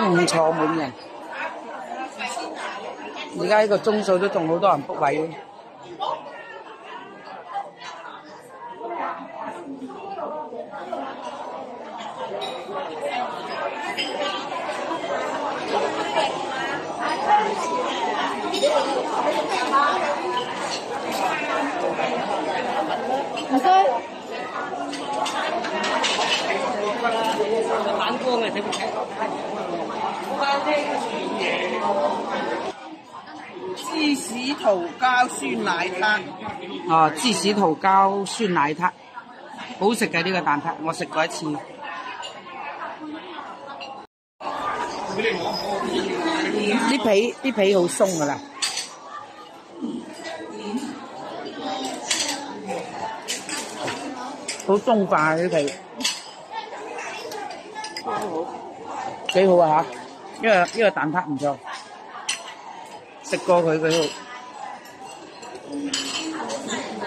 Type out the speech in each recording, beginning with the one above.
唔坐滿人。而家呢個鐘數都仲好多人 book 位。唔該。反光嘅，睇唔睇？芝士桃膠酸奶撻，哦，芝士桃膠酸奶撻，好食嘅呢個蛋撻，我食過一次。啲皮啲皮好鬆噶啦，好鬆化啲皮，幾好啊嚇！因為呢個蛋撻唔錯，食過佢幾好。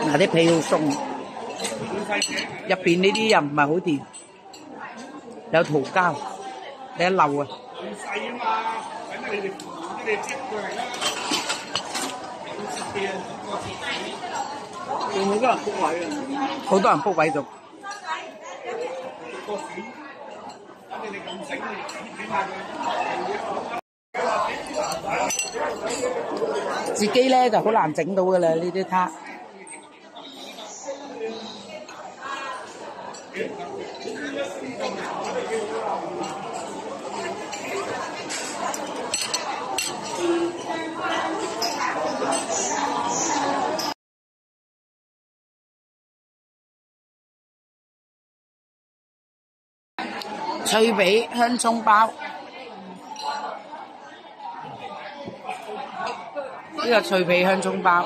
嗱啲皮好鬆，入邊呢啲又唔係好掂，有桃膠，你一漏啊！仲好多人 book 位啊！好多人 book 位做。自己咧就好難整到噶啦，呢啲撻。脆皮香葱包，呢個脆皮香葱包，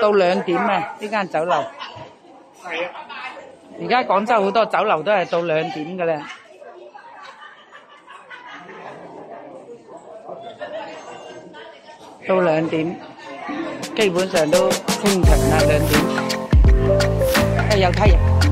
到兩點啊！呢間酒樓，而家廣州好多酒樓都係到兩點嘅啦。到兩點，基本上都清場啦，兩點。誒有梯人。